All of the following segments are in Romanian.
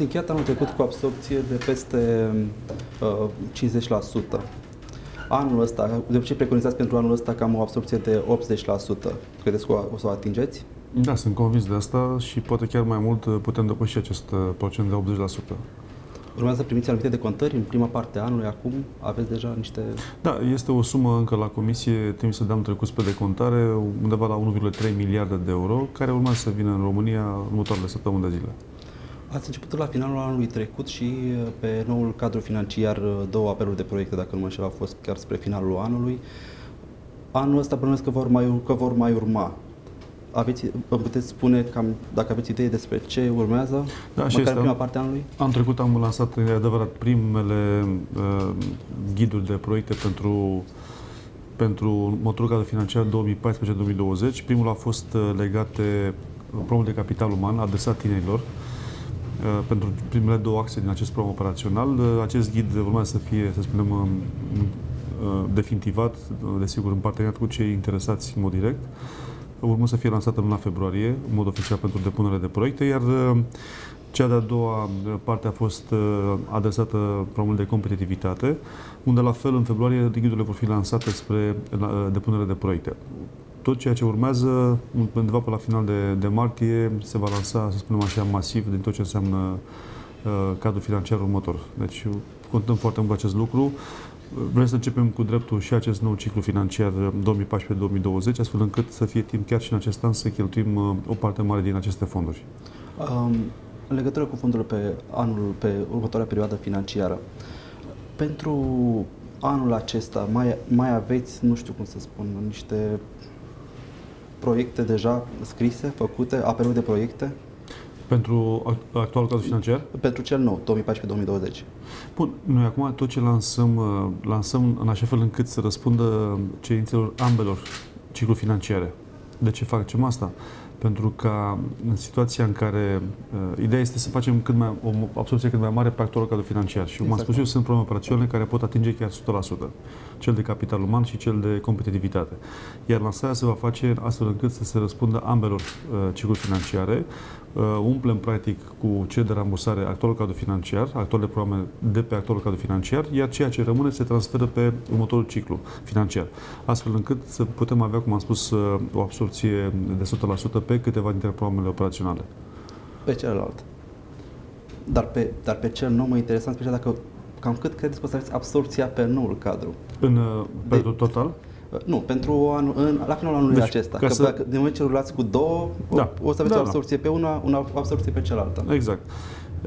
Ați încheiat anul trecut cu absorpție de peste uh, 50%. Anul ăsta, de ce preconizați pentru anul ăsta cam o absorpție de 80%? Credeți că o să o atingeți? Da, sunt convins de asta și poate chiar mai mult uh, putem depăși acest uh, procent de 80%. Urmează să primiți anumite decontări în prima parte a anului, acum aveți deja niște... Da, este o sumă încă la comisie trimisă de anul trecut pe decontare, undeva la 1,3 miliarde de euro, care urmează să vină în România în următoarele săptămâni de zile. Ați început la finalul anului trecut și uh, pe noul cadru financiar uh, două apeluri de proiecte, dacă nu mă înșel, au fost chiar spre finalul anului. Anul ăsta bănuiesc că vor mai, că vor mai urma. Aveți, îmi puteți spune cam, dacă aveți idee despre ce urmează, da, măcar în prima parte a anului? An trecut am lansat, e adevărat, primele uh, ghiduri de proiecte pentru pentru motorul cadru financiar 2014-2020. Primul a fost uh, legat de programul de capital uman adresat tinerilor, Uh, pentru primele două axe din acest program operațional. Uh, acest ghid urmează să fie, să spunem, um, uh, definitivat, desigur, în parteneriat cu cei interesați în mod direct. Urmă să fie lansată în luna februarie, în mod oficial pentru depunere de proiecte, iar cea de-a doua parte a fost adresată programului de competitivitate, unde la fel în februarie ghidurile vor fi lansate spre depunere de proiecte tot ceea ce urmează, undeva pe la final de, de martie, se va lansa, să spunem așa, masiv din tot ce înseamnă uh, cadrul financiar următor. Deci contăm foarte mult acest lucru. Vrem să începem cu dreptul și acest nou ciclu financiar 2014-2020, astfel încât să fie timp chiar și în acest an să cheltuim uh, o parte mare din aceste fonduri. Um, în legătură cu fondurile pe anul, pe următoarea perioadă financiară, pentru anul acesta mai, mai aveți, nu știu cum să spun, niște proiecte deja scrise, făcute, apeluri de proiecte? Pentru actualul cadru financiar? Pentru cel nou, 2014-2020. Bun, noi acum tot ce lansăm, uh, lansăm în așa fel încât să răspundă cerințelor ambelor ciclu financiare. De ce facem asta? Pentru ca în situația în care uh, ideea este să facem cât mai, o absorție cât mai mare pe actualul cadru financiar. Și cum exact. am spus eu, sunt probleme operaționale care pot atinge chiar 100%. Cel de capital uman și cel de competitivitate. Iar lansarea se va face astfel încât să se răspundă ambelor uh, cicluri financiare, uh, umplem practic cu ce de rambursare actualul cadru financiar, actualele programe de pe actualul cadru financiar, iar ceea ce rămâne se transferă pe următorul ciclu financiar, astfel încât să putem avea, cum am spus, uh, o absorție de 100% pe câteva dintre programele operaționale. Pe celălalt. Dar pe, dar pe cel nou mă interesant special dacă cam cât credeți că o să aveți absorpția pe noul cadru? În, uh, pentru total? Nu, pentru anul, în, la finalul anului deci, acesta. Că să... dacă, de moment ce rulați cu două, da. o, o să aveți da, o da. absorpție da. pe una, una absorpție pe cealaltă. Exact.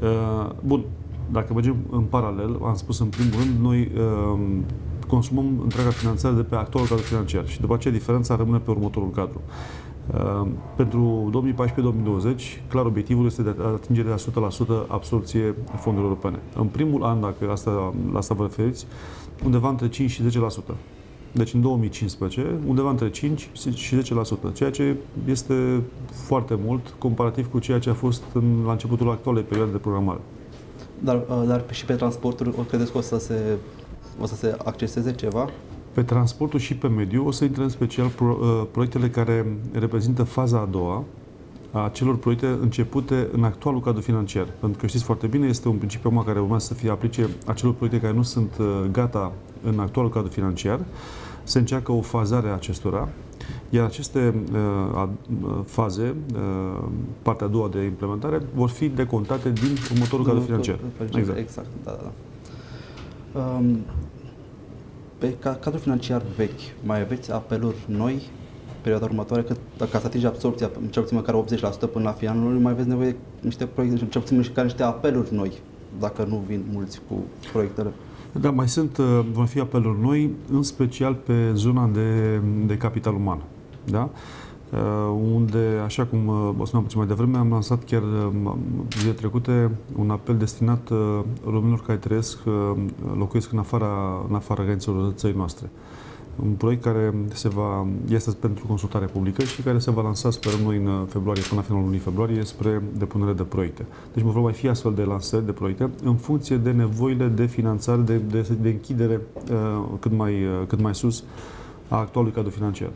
Uh, bun, dacă mergem în paralel, am spus în primul rând, noi uh, consumăm întreaga finanțare de pe actualul cadru financiar și după aceea diferența rămâne pe următorul cadru. Uh, pentru 2014-2020, clar, obiectivul este de atingerea de 100% absorție fondurilor europene. În primul an, dacă asta, la asta vă referiți, undeva între 5 și 10%. Deci în 2015, undeva între 5 și 10%, ceea ce este foarte mult comparativ cu ceea ce a fost în, la începutul actualei perioade de programare. Dar, uh, dar și pe transporturi, o credeți că o să se, o să se acceseze ceva? Pe transportul și pe mediu o să intre în special pro, uh, proiectele care reprezintă faza a doua a celor proiecte începute în actualul cadru financiar. Pentru că știți foarte bine, este un principiu acum care urmează să fie aplice acelor proiecte care nu sunt uh, gata în actualul cadru financiar. Se încearcă o fazare a acestora, iar aceste uh, uh, faze, uh, partea a doua de implementare, vor fi decontate din următorul cadru financiar. Exact, exact da, da. Um, pe cadrul financiar vechi, mai aveți apeluri noi perioada următoare, că ca să atingi absorpția, cel puțin măcar 80% până la finalul anului, mai aveți nevoie de niște proiecte, cel puțin ca niște apeluri noi, dacă nu vin mulți cu proiectele. Da, mai sunt, uh, vor fi apeluri noi, în special pe zona de, de capital uman. Da? Uh, unde, așa cum uh, o spuneam puțin mai devreme, am lansat chiar zile trecute un apel destinat românilor care trăiesc, locuiesc în afara, în afara granițelor țării noastre un proiect care se va, este pentru consultare publică și care se va lansa, sperăm noi, în februarie, până la finalul lunii februarie, spre depunere de proiecte. Deci vor mai fi astfel de lansări de proiecte în funcție de nevoile de finanțare, de, de, de închidere uh, cât, mai, uh, cât mai sus a actualului cadru financiar.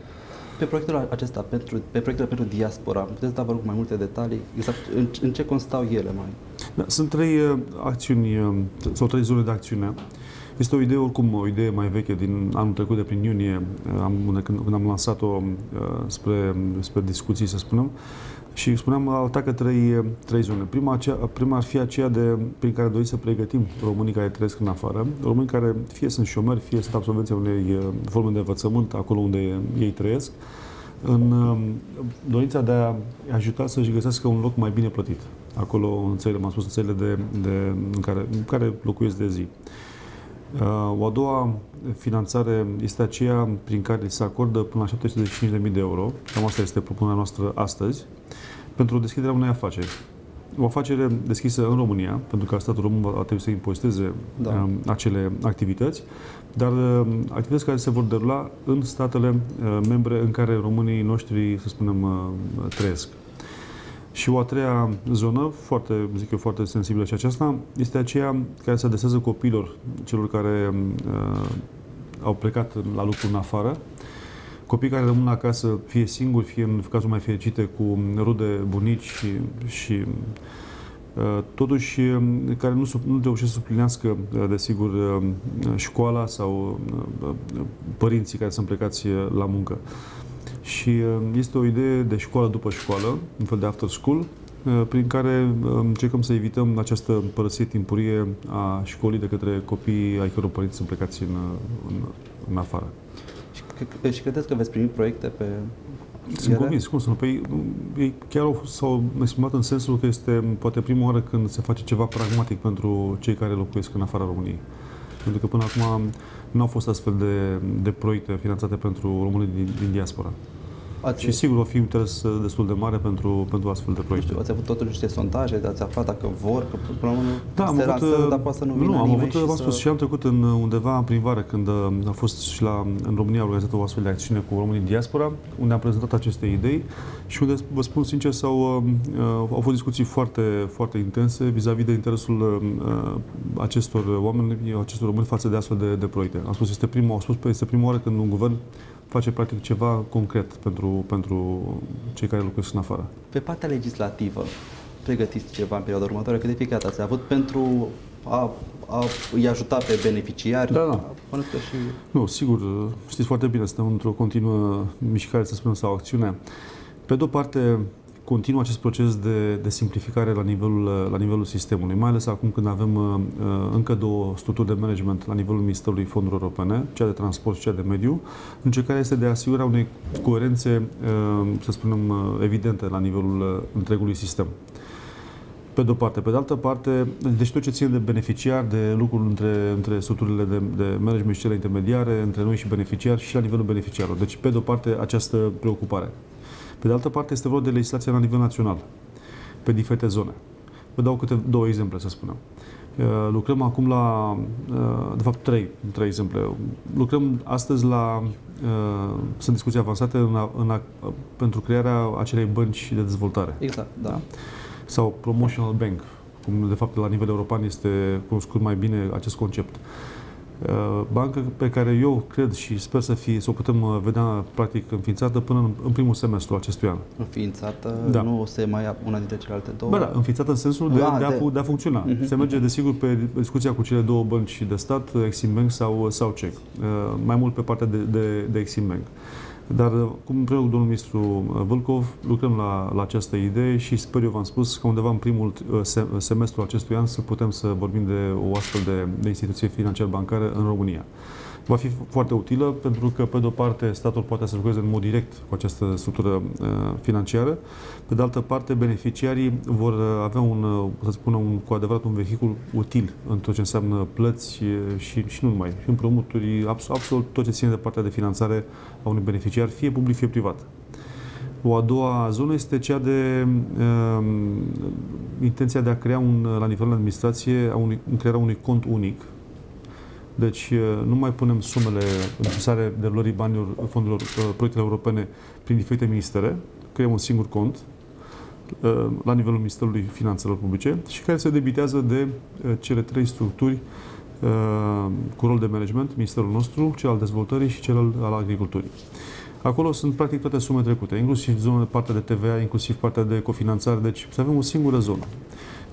Pe proiectul acesta, pentru, pe proiectele pentru diaspora, puteți da, vă rog, mai multe detalii? Exact în, în ce constau ele mai? Da, sunt trei uh, acțiuni uh, sau trei zone de acțiune. Este o idee, oricum, o idee mai veche din anul trecut, de prin iunie, uh, am, când, când am lansat-o uh, spre, spre discuții, să spunem, și spuneam, atacă trei, trei zone. Prima, acea, prima ar fi aceea de, prin care doriți să pregătim românii care trăiesc în afară, români care fie sunt șomeri, fie sunt absolvenții unei forme de învățământ acolo unde ei trăiesc, în um, dorința de a ajuta să-și găsească un loc mai bine plătit. Acolo, în țările, m-am spus, în țările de, de, în, care, în care locuiesc de zi. Uh, o a doua finanțare este aceea prin care se acordă până la 755.000 de euro, cam asta este propunerea noastră astăzi, pentru deschiderea unei afaceri. O afacere deschisă în România, pentru că statul român va trebui să impoziteze da. Um, acele activități, dar um, activități care se vor derula în statele uh, membre în care românii noștri, să spunem, uh, trăiesc. Și o a treia zonă, foarte, zic eu, foarte sensibilă și aceasta, este aceea care se adresează copiilor, celor care uh, au plecat la lucru în afară, copii care rămân acasă, fie singuri, fie în cazul mai fericite, cu rude, bunici și, și uh, totuși uh, care nu, nu reușesc să suplinească, uh, desigur, școala sau părinții care sunt plecați la muncă. Și este o idee de școală după școală, un fel de after school, prin care încercăm să evităm această părăsire timpurie a școlii de către copii ai căror părinți sunt plecați în, în, în afară. Și, și credeți că veți primi proiecte pe sunt convins, cum să nu? Păi, ei chiar au, s-au exprimat în sensul că este poate prima oară când se face ceva pragmatic pentru cei care locuiesc în afara României. Pentru că până acum nu au fost astfel de, de proiecte finanțate pentru românii din, din diaspora. Ați... Și sigur va fi interes uh, destul de mare pentru, pentru astfel de proiecte. Știu, ați avut totuși niște sondaje, ați aflat dacă vor, că până la urmă da, am avut, lansă, dar poate să nu vină Nu, am avut, și v-am spus, și am trecut în, uh, undeva în primăvară, când uh, a fost și la, în România organizată o astfel de acțiune cu românii diaspora, unde am prezentat aceste idei și unde, vă spun sincer, s-au, uh, au fost discuții foarte, foarte intense vis-a-vis de interesul uh, acestor oameni, acestor români față de astfel de, de proiecte. Am spus, este prima, au spus, este prima oară când un guvern face practic ceva concret pentru, pentru cei care locuiesc în afară. Pe partea legislativă, pregătiți ceva în perioada următoare? Cât de fiecare ați avut pentru a, a îi ajuta pe beneficiari? Da, da. Până și... Nu, sigur, știți foarte bine, suntem într-o continuă mișcare, să spunem, sau acțiune. Pe de o parte, continuă acest proces de, de simplificare la nivelul, la nivelul sistemului, mai ales acum când avem uh, încă două structuri de management la nivelul Ministerului Fondurilor Europene, cea de transport și cea de mediu, încercarea este de a asigura unei coerențe, uh, să spunem, uh, evidente la nivelul uh, întregului sistem. Pe de o parte. Pe de altă parte, deci tot ce ține de beneficiar, de lucruri între, între structurile de, de management și cele intermediare, între noi și beneficiari și la nivelul beneficiarilor. Deci, pe de o parte, această preocupare. Pe de altă parte, este vorba de legislație la nivel național, pe diferite zone. Vă dau câte două exemple, să spunem. Uh, lucrăm acum la, uh, de fapt, trei, trei exemple. Lucrăm astăzi la, uh, sunt discuții avansate în a, în a, pentru crearea acelei bănci de dezvoltare. Exact, da. da? Sau Promotional Bank, cum de fapt la nivel european este cunoscut mai bine acest concept. Uh, bancă pe care eu cred și sper să, fie, să o putem uh, vedea practic înființată până în, în primul semestru acestui an. Înființată? Da. Nu o să mai ia una dintre celelalte două? Bă, da, înființată în sensul de, a, de, a, de a funcționa. Uh-huh. Se merge, desigur, pe discuția cu cele două bănci de stat, Exim Bank sau, sau CEC. Uh, mai mult pe partea de, de, de Exim Bank. Dar, uh, cum împreună cu domnul ministru uh, Vâlcov, lucrăm la, la această idee și sper eu, v-am spus, că undeva în primul uh, semestru acestui an să putem să vorbim de o astfel de, de instituție financiară bancară în România va fi foarte utilă pentru că, pe de-o parte, statul poate să lucreze în mod direct cu această structură uh, financiară, pe de altă parte, beneficiarii vor avea un, uh, să spună, un, cu adevărat un vehicul util în tot ce înseamnă plăți și, și nu numai, și împrumuturi, absolut, absolut tot ce ține de partea de finanțare a unui beneficiar, fie public, fie privat. O a doua zonă este cea de uh, intenția de a crea un, la nivelul administrație, a unui, crearea unui cont unic deci uh, nu mai punem sumele necesare de luării banilor fondurilor uh, proiectelor europene prin diferite ministere, creăm un singur cont uh, la nivelul Ministerului Finanțelor Publice și care se debitează de cele trei structuri cu rol de management, Ministerul nostru, cel al dezvoltării și cel al agriculturii. Acolo sunt practic toate sume trecute, inclusiv zona de partea de TVA, inclusiv partea de cofinanțare, deci să avem o singură zonă.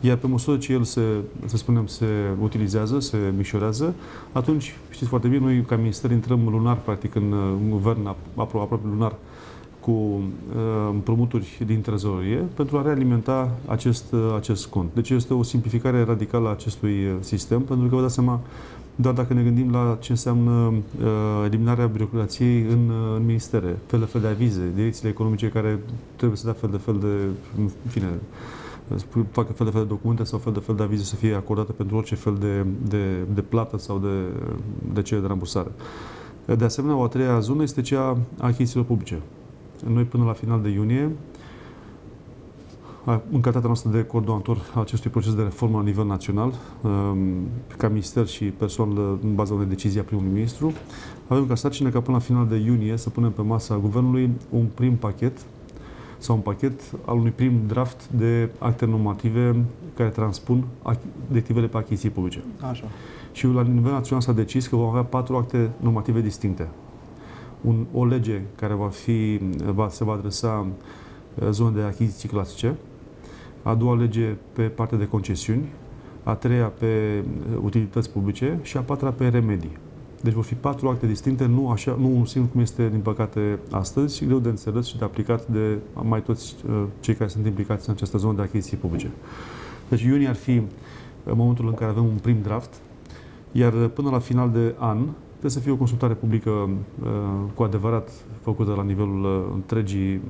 Iar pe măsură ce el se, să spunem, se utilizează, se mișorează, atunci, știți foarte bine, noi ca minister intrăm lunar, practic, în, în guvern, apro, aproape lunar, cu uh, împrumuturi din trezorerie pentru a realimenta acest, uh, acest cont. Deci este o simplificare radicală a acestui uh, sistem, pentru că vă dați seama, doar dacă ne gândim la ce înseamnă uh, eliminarea birocrației în, uh, în ministere, fel de fel de avize, direcțiile economice care trebuie să dea fel de fel de, în fine, facă fel de fel de documente sau fel de fel de avize să fie acordate pentru orice fel de, de, de plată sau de, de cerere de rambursare. De asemenea, o a treia zonă este cea a achizițiilor publice. Noi, până la final de iunie, în calitatea noastră de coordonator a acestui proces de reformă la nivel național, um, ca minister și persoană în baza unei decizii a primului ministru, avem ca sarcină ca până la final de iunie să punem pe masa guvernului un prim pachet sau un pachet al unui prim draft de acte normative care transpun directivele pe achiziții publice. Așa. Și la nivel național s-a decis că vom avea patru acte normative distincte. Un, o lege care va fi, va, se va adresa uh, zonei de achiziții clasice, a doua lege pe partea de concesiuni, a treia pe uh, utilități publice și a patra pe remedii. Deci vor fi patru acte distincte, nu, așa, nu unul singur cum este, din păcate, astăzi, greu de înțeles și de aplicat de mai toți uh, cei care sunt implicați în această zonă de achiziții publice. Deci iunie ar fi uh, momentul în care avem un prim draft, iar uh, până la final de an trebuie să fie o consultare publică uh, cu adevărat făcută la nivelul uh, întregii, uh,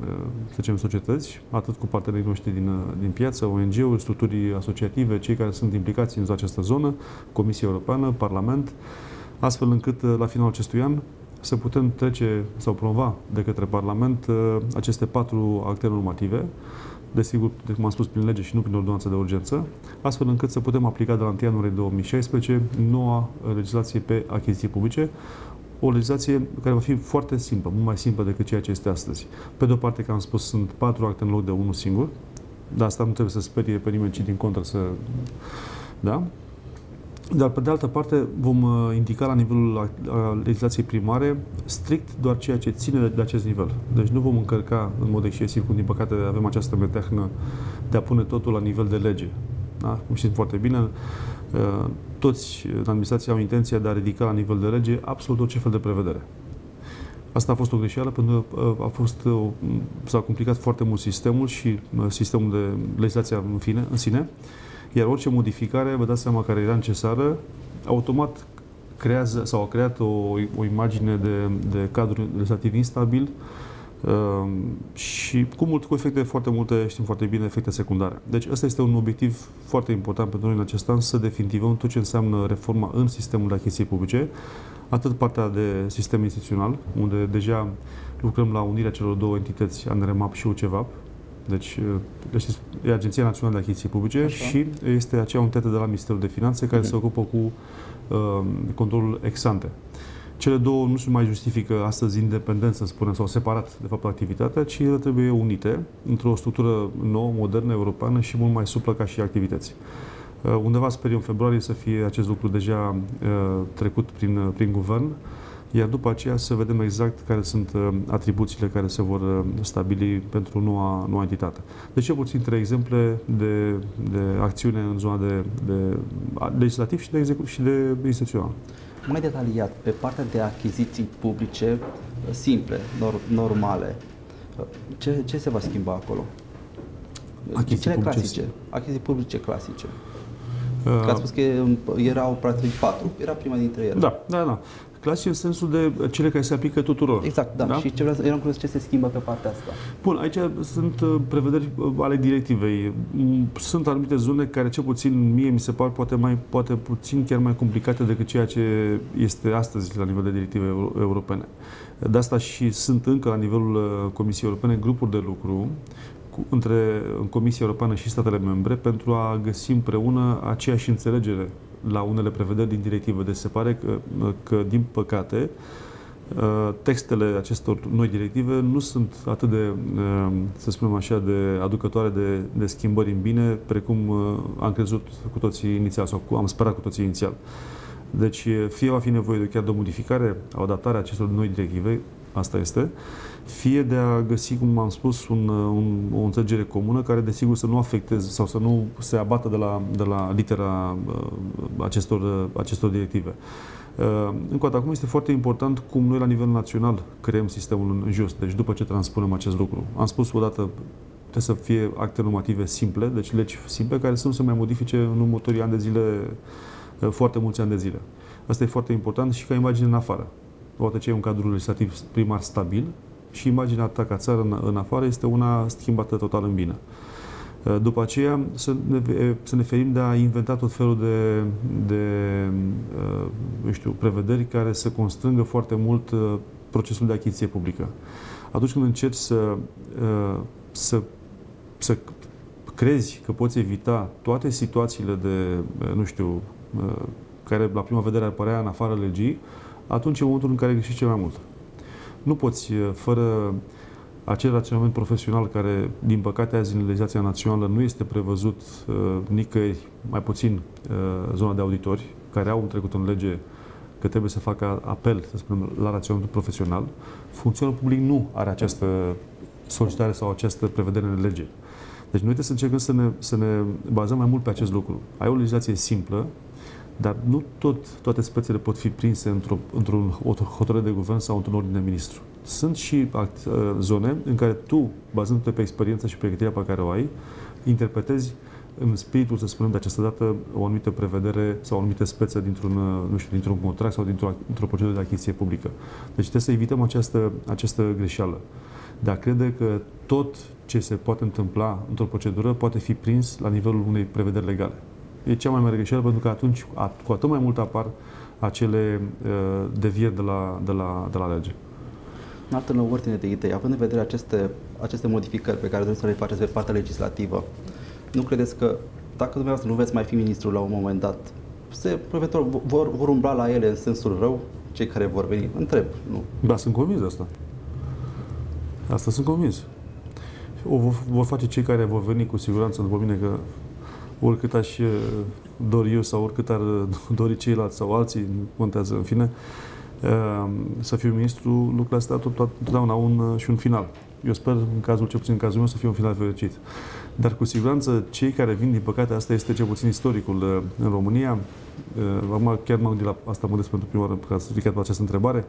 să zicem, societăți, atât cu partenerii noștri din, din piață, ONG-uri, structuri asociative, cei care sunt implicați în această zonă, Comisia Europeană, Parlament, astfel încât uh, la finalul acestui an să putem trece sau promova de către Parlament uh, aceste patru acte normative, desigur, cum am spus, prin lege și nu prin ordonanță de urgență, astfel încât să putem aplica de la 1 ianuarie 2016 noua legislație pe achiziții publice, o legislație care va fi foarte simplă, mult mai simplă decât ceea ce este astăzi. Pe de o parte, ca am spus, sunt patru acte în loc de unul singur, dar asta nu trebuie să sperie pe nimeni, ci din contră să... Da? Dar, pe de altă parte, vom uh, indica la nivelul legislației primare strict doar ceea ce ține de acest nivel. Deci nu vom încărca în mod excesiv, cum din păcate avem această metehnă de a pune totul la nivel de lege. Da? Cum știm foarte bine, uh, toți în administrație au intenția de a ridica la nivel de lege absolut orice fel de prevedere. Asta a fost o greșeală pentru că uh, a fost, s-a complicat foarte mult sistemul și sistemul de legislație în, fine, în sine iar orice modificare, vă dați seama, care era necesară, automat creează sau a creat o, o imagine de, de cadru legislativ instabil uh, și cu, mult, cu efecte foarte multe, știm foarte bine, efecte secundare. Deci ăsta este un obiectiv foarte important pentru noi în acest an, să definitivăm tot ce înseamnă reforma în sistemul de achiziții publice, atât partea de sistem instituțional, unde deja lucrăm la unirea celor două entități, ANREMAP și UCEVAP, deci, deci e Agenția Națională de Achiziții Publice Așa. și este acea unitate de la Ministerul de Finanțe care okay. se ocupă cu uh, controlul ex-ante. Cele două nu se mai justifică astăzi independent, să spunem, sau separat, de fapt, activitatea, ci ele trebuie unite într-o structură nouă, modernă, europeană și mult mai suplă ca și activități. Uh, undeva sper eu în februarie să fie acest lucru deja uh, trecut prin, uh, prin guvern, uh, iar după aceea să vedem exact care sunt uh, atribuțiile care se vor uh, stabili pentru noua, noua entitate. Deci, cel puțin trei exemple de, de acțiune în zona de, de legislativ și de, execu- și de instituțional. Mai detaliat, pe partea de achiziții publice simple, nor- normale, ce, ce se va schimba acolo? Achiziții Cele publice. clasice, achiziții publice clasice. Uh, că ați spus că erau practic patru, era prima dintre ele. Da, da, da clasice în sensul de cele care se aplică tuturor. Exact, da. da? Și ce vreau, eram curios ce se schimbă pe partea asta. Bun, aici sunt uh, prevederi uh, ale directivei. Mm, sunt anumite zone care, cel puțin mie mi se par poate, mai, poate puțin chiar mai complicate decât ceea ce este astăzi la nivel de directive europene. De asta și sunt încă la nivelul uh, Comisiei Europene grupuri de lucru cu, între Comisia Europeană și statele membre pentru a găsi împreună aceeași înțelegere la unele prevederi din directivă. Deci se pare că, că din păcate, uh, textele acestor noi directive nu sunt atât de, uh, să spunem așa, de aducătoare de, de schimbări în bine, precum uh, am crezut cu toții inițial sau am sperat cu toții inițial. Deci, fie va fi nevoie de chiar de o modificare, o adaptare a acestor noi directive, asta este, fie de a găsi, cum am spus, un, un, o înțelegere comună care, desigur, să nu afecteze sau să nu se abată de la, de la litera uh, acestor, uh, acestor directive. Uh, încă o dată, acum este foarte important cum noi la nivel național creăm sistemul în jos, deci după ce transpunem acest lucru. Am spus odată, trebuie să fie acte normative simple, deci legi simple, care să nu se mai modifice în următorii ani de zile, uh, foarte mulți ani de zile. Asta e foarte important și ca imagine în afară. Odată ce e un cadru legislativ primar stabil și imaginea ta ca țară în, în afară este una schimbată total în bine. Uh, după aceea, să ne, să ne ferim de a inventa tot felul de, de uh, nu știu, prevederi care să constrângă foarte mult uh, procesul de achiziție publică. Atunci când încerci să, să, să crezi că poți evita toate situațiile de, nu știu, care la prima vedere ar părea în afară legii, atunci e momentul în care greșești cel mai mult. Nu poți, fără acel raționament profesional care, din păcate, azi în legislația națională nu este prevăzut uh, nicăieri, mai puțin uh, zona de auditori, care au trecut în lege că trebuie să facă apel, să spunem, la raționamentul profesional. Funcționul public nu are această solicitare sau această prevedere în lege. Deci noi trebuie să încercăm să ne, să ne bazăm mai mult pe acest lucru. Ai o legislație simplă, dar nu tot, toate spețele pot fi prinse într-o, într-un hotărâre de guvern sau într-un ordine de ministru. Sunt și act, uh, zone în care tu, bazându-te pe experiența și pregătirea pe care o ai, interpretezi în spiritul, să spunem, de această dată o anumită prevedere sau o anumită speță dintr-un, uh, nu știu, dintr-un contract sau dintr-o, dintr-o procedură de achiziție publică. Deci trebuie să evităm această, această greșeală. De a crede că tot ce se poate întâmpla într-o procedură poate fi prins la nivelul unei prevederi legale. E cea mai mare greșeală pentru că atunci cu atât mai mult apar acele uh, devieri de la, de, la, de la lege. În altă ordine de idei, având în vedere aceste, aceste modificări pe care doriți să le faceți pe partea legislativă, nu credeți că dacă dumneavoastră nu veți mai fi ministru la un moment dat, se, eventual, vor, vor umbla la ele în sensul rău cei care vor veni? Întreb, nu? Da, sunt convins de asta. Asta sunt convins. O vor face cei care vor veni cu siguranță după mine că oricât aș uh, dori eu sau oricât ar dori ceilalți sau alții, contează în fine, Ehm, să fiu ministru, lucrurile astea tot, tot, totdeauna un, uh, și un final. Eu sper, în cazul, cel puțin în cazul meu, să fie un final fericit. Dar cu siguranță, cei care vin, din păcate, asta este cel puțin istoricul uh, în România, uh, acum chiar m-am gândit la asta, mă pentru prima oară, că ați ridicat pe această întrebare,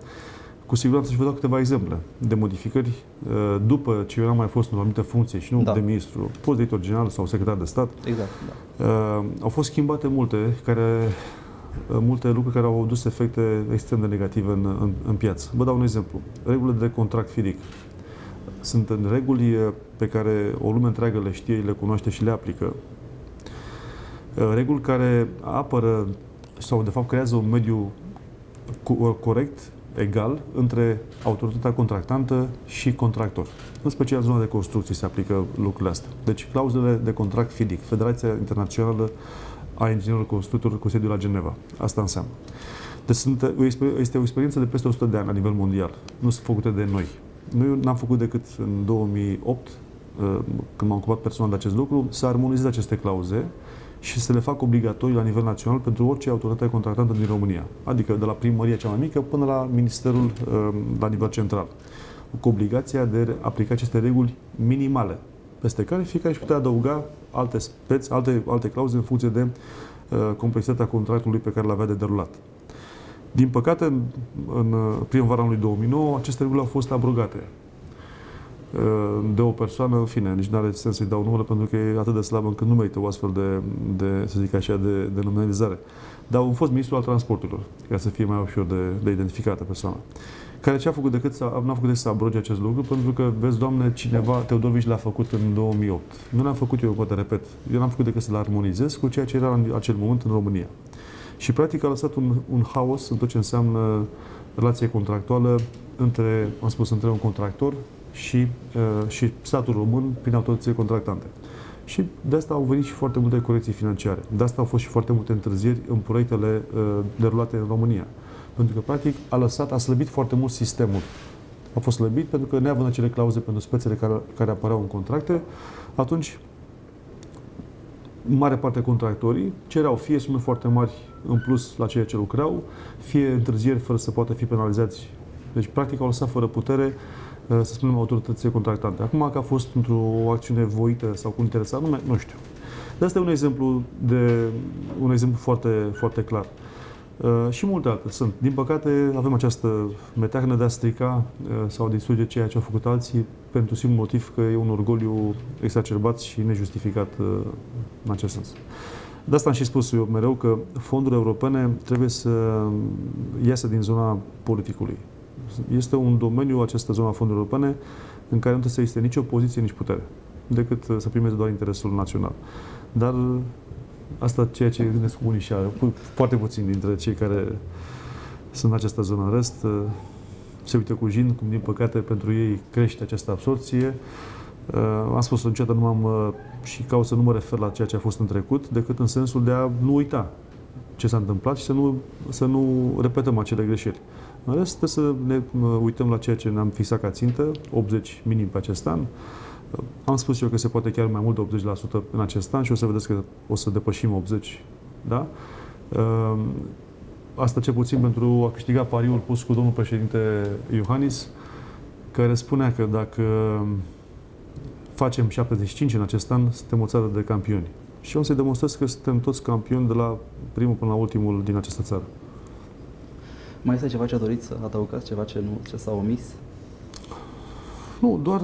cu siguranță și vă dau câteva exemple de modificări după ce eu am mai fost în o anumită funcție și nu da. de ministru, post director general sau secretar de stat. Exact, da. Au fost schimbate multe care multe lucruri care au adus efecte extrem de negative în, în, în piață. Vă dau un exemplu. Regulile de contract FIDIC. Sunt în reguli pe care o lume întreagă le știe, le cunoaște și le aplică. Reguli care apără sau, de fapt, creează un mediu corect, egal, între autoritatea contractantă și contractor. În special zona de construcții se aplică lucrurile astea. Deci, clauzele de contract FIDIC, Federația Internațională a inginerilor constructori cu sediul la Geneva. Asta înseamnă. Deci sunt, este o experiență de peste 100 de ani la nivel mondial. Nu sunt făcute de noi. Noi n-am făcut decât în 2008, uh, când m-am ocupat personal de acest lucru, să armonizez aceste clauze și să le fac obligatorii la nivel național pentru orice autoritate contractantă din România. Adică de la primăria cea mai mică până la ministerul uh, la nivel central. Cu obligația de a aplica aceste reguli minimale, peste care fiecare își putea adăuga alte speți, alte, alte clauze în funcție de uh, complexitatea contractului pe care l-avea de derulat. Din păcate, în, în uh, primăvara anului 2009, aceste reguli au fost abrogate uh, de o persoană, în fine, nici nu are sens să-i dau numele pentru că e atât de slabă încât nu merită o astfel de, de să zic așa, de, de nominalizare. Dar a fost ministrul al transporturilor, ca să fie mai ușor de, de identificată persoana care ce a făcut decât să, n-a făcut decât să abroge acest lucru, pentru că, vezi, Doamne, cineva, Teodorovici l-a făcut în 2008. Nu l-am făcut eu, poate repet, eu n-am făcut decât să-l armonizez cu ceea ce era în acel moment în România. Și, practic, a lăsat un, un haos în tot ce înseamnă relație contractuală între, am spus, între un contractor și, uh, și statul român prin autoritățile contractante. Și de asta au venit și foarte multe corecții financiare. De asta au fost și foarte multe întârzieri în proiectele uh, derulate în România. Pentru că, practic, a lăsat, a slăbit foarte mult sistemul. A fost slăbit pentru că, neavând acele clauze pentru spețele care, care apăreau în contracte, atunci, în mare parte contractorii cereau fie sume foarte mari în plus la ceea ce lucrau, fie întârzieri fără să poată fi penalizați Deci, practic, au lăsat fără putere, uh, să spunem, autoritățile contractante. Acum că a fost într-o acțiune voită sau cu interes anume, nu știu. De asta e un exemplu, de, un exemplu foarte, foarte clar. Uh, și multe alte sunt. Din păcate, avem această meteahnă de a strica uh, sau a distruge ceea ce au făcut alții pentru simplu motiv că e un orgoliu exacerbat și nejustificat uh, în acest sens. De asta am și spus eu mereu că fondurile europene trebuie să iasă din zona politicului. Este un domeniu, această zona fondurilor europene, în care nu trebuie să existe nicio poziție, nici putere, decât să primeze doar interesul național. Dar asta ceea ce gândesc unii și foarte puțini dintre cei care sunt în această zonă. În rest, se uită cu jin, cum din păcate pentru ei crește această absorție. Am spus-o niciodată, nu am și caut să nu mă refer la ceea ce a fost în trecut, decât în sensul de a nu uita ce s-a întâmplat și să nu, să nu repetăm acele greșeli. În rest, trebuie să ne uităm la ceea ce ne-am fixat ca țintă, 80 minim pe acest an. Am spus eu că se poate chiar mai mult de 80% în acest an și o să vedeți că o să depășim 80%. Da? Ehm, asta ce puțin pentru a câștiga pariul pus cu domnul președinte Iohannis, care spunea că dacă facem 75 în acest an, suntem o țară de campioni. Și am să-i demonstrez că suntem toți campioni de la primul până la ultimul din această țară. Mai este ceva ce doriți să adăugați, ceva ce, nu, ce s-a omis? Nu, doar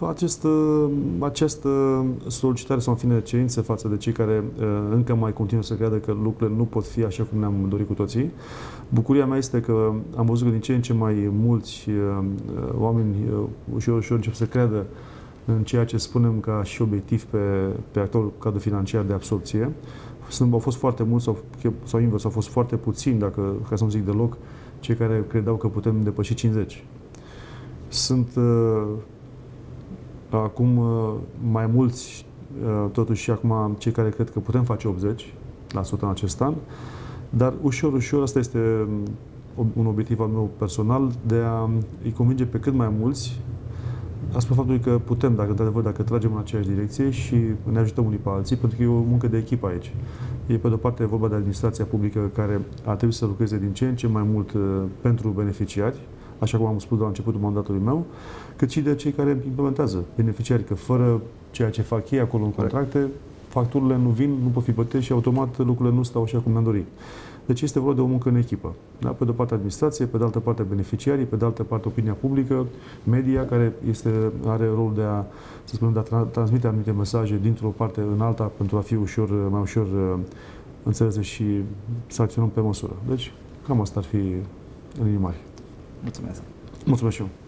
această, această solicitare sau în fine cerințe față de cei care uh, încă mai continuă să creadă că lucrurile nu pot fi așa cum ne-am dorit cu toții. Bucuria mea este că am văzut că din ce în ce mai mulți uh, oameni uh, ușor, ușor încep să creadă în ceea ce spunem ca și obiectiv pe, pe actualul cadru financiar de absorpție. Sunt, au fost foarte mulți sau, sau invers, au fost foarte puțini, dacă, ca să nu zic deloc, cei care credeau că putem depăși 50. Sunt uh, acum uh, mai mulți, uh, totuși și acum cei care cred că putem face 80% în acest an, dar ușor, ușor, asta este um, un obiectiv al meu personal, de a îi convinge pe cât mai mulți asupra faptului că putem, dacă într-adevăr, dacă tragem în aceeași direcție și ne ajutăm unii pe alții, pentru că e o muncă de echipă aici. E pe de-o parte vorba de administrația publică care ar trebui să lucreze din ce în ce mai mult uh, pentru beneficiari, așa cum am spus de la începutul mandatului meu, cât și de cei care implementează beneficiarii, că fără ceea ce fac ei acolo în contracte, facturile nu vin, nu pot fi plătite și automat lucrurile nu stau așa cum ne-am dorit. Deci este vorba de o muncă în echipă. Da? Pe de o parte administrație, pe de altă parte beneficiarii, pe de altă parte opinia publică, media, care este, are rolul de a, să spunem, de a tra- transmite anumite mesaje dintr-o parte în alta pentru a fi ușor, mai ușor uh, înțelese și să acționăm pe măsură. Deci, cam asta ar fi în linii mari. 持ちましょう。持